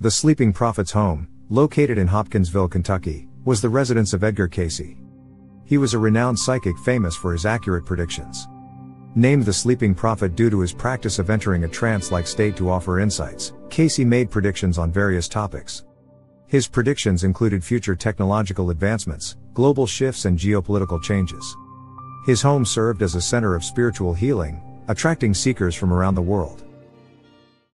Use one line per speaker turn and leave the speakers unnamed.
The Sleeping Prophet's home, located in Hopkinsville, Kentucky, was the residence of Edgar Cayce. He was a renowned psychic famous for his accurate predictions. Named the Sleeping Prophet due to his practice of entering a trance like state to offer insights, Cayce made predictions on various topics. His predictions included future technological advancements, global shifts, and geopolitical changes. His home served as a center of spiritual healing, attracting seekers from around the world.